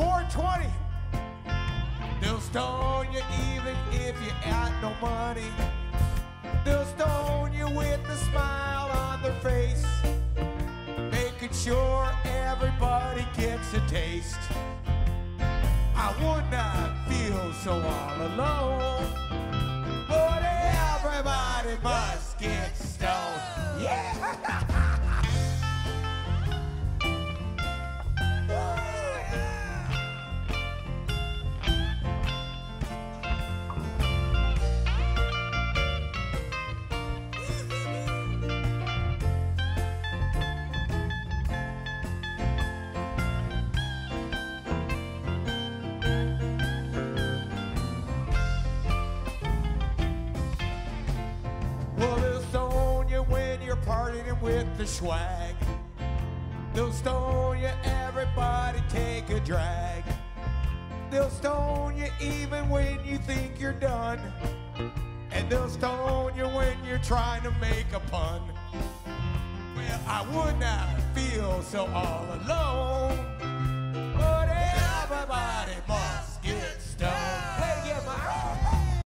420. They'll stone you even if you got no money. They'll stone you with a smile on their face, making sure everybody gets a taste. I would not feel so all alone, but everybody must get when you're with the Schwag. They'll stone you, everybody take a drag. They'll stone you even when you think you're done. And they'll stone you when you're trying to make a pun. Well, I would not feel so all alone.